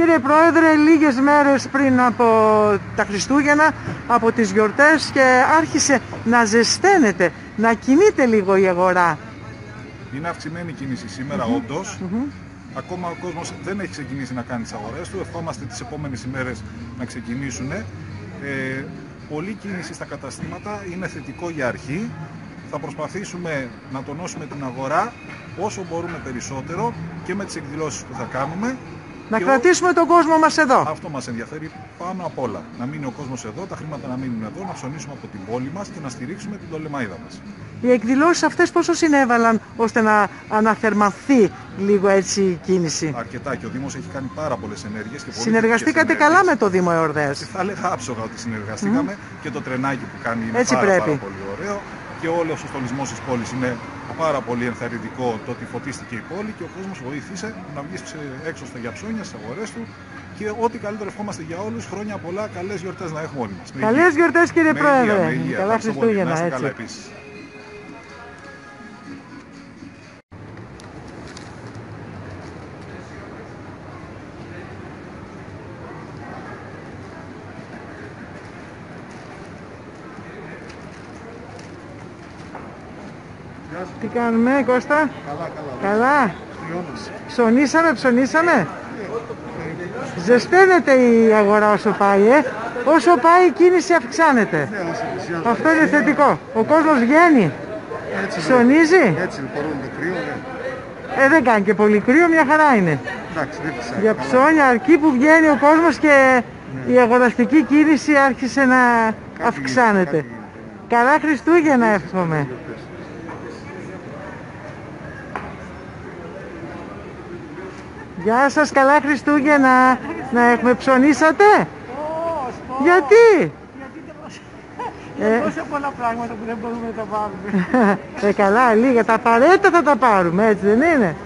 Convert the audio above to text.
Κύριε Πρόεδρε, λίγες μέρες πριν από τα Χριστούγεννα, από τις γιορτές και άρχισε να ζεσταίνεται, να κινείται λίγο η αγορά. Είναι αυξημένη η κίνηση σήμερα, mm όντως. Ακόμα ο κόσμος δεν έχει ξεκινήσει να κάνει τις αγορές του. Ευχόμαστε τις επόμενες ημέρες να ξεκινήσουν. Ε, πολλή κίνηση στα καταστήματα είναι θετικό για αρχή. Θα προσπαθήσουμε να τονώσουμε την αγορά όσο μπορούμε περισσότερο και με τις εκδηλώσεις που θα κάνουμε να κρατήσουμε τον κόσμο μας εδώ. Αυτό μας ενδιαφέρει πάνω απ' όλα. Να μείνει ο κόσμος εδώ, τα χρήματα να μείνουν εδώ, να ψωνίσουμε από την πόλη μας και να στηρίξουμε την τολεμαίδα μας. Οι εκδηλώσεις αυτές πόσο συνέβαλαν ώστε να αναθερμανθεί λίγο έτσι η κίνηση; Αρκετά και ο Δήμος έχει κάνει πάρα πολλές ενέργειες. Και Συνεργαστήκατε καλά με το Δήμο Εορδέας; Θα έλεγα άψογα ότι συνεργαστήκαμε και το τρενάκι που κάνει είναι έτσι πάρα, πρέπει. πάρα πολύ ωραίο και όλος ο στολισμός της πόλης είναι πάρα πολύ ενθαρρυντικό το ότι φωτίστηκε η πόλη και ο κόσμος βοήθησε να βγει έξω στα γιαψόνια, στις αγορές του και ό,τι καλύτερο ευχόμαστε για όλους. Χρόνια πολλά, καλές γιορτές να έχουμε όλοι μας. Καλές γιορτές κύριε με Πρόεδρε. Υγεία, με υγεία. Καλά Χριστούγεννα έτσι. έτσι. Καλά επίσης. Τι κάνουμε Κώστα; Καλά, καλά. Καλά. Ψωνίσαμε, ψωνίσαμε. Ζεσταίνεται η αγορά όσο πάει, ε. Όσο πάει η κίνηση αυξάνεται. Αυτό είναι θετικό. Ο κόσμος βγαίνει. Ψωνίζει. Έτσι λοιπόν το κρύο, ναι. Ε, δεν κάνει και πολύ κρύο, μια χαρά είναι. Εντάξει, δεν φυσάει. Για ψώνια, αρκεί που βγαίνει ο κόσμος και η αγοραστική κίνηση άρχισε να αυξάνεται. κάτι Καλά Χριστούγεννα εύχομαι. Γεια σας, καλά Χριστούγεννα. Να έχουμε ψωνίσατε; Γιατί; Είναι τόσα πολλά πράγματα που δεν μπορούμε να τα πάρουμε. ε, καλά, λίγα. Τα απαραίτητα θα τα πάρουμε, έτσι δεν είναι;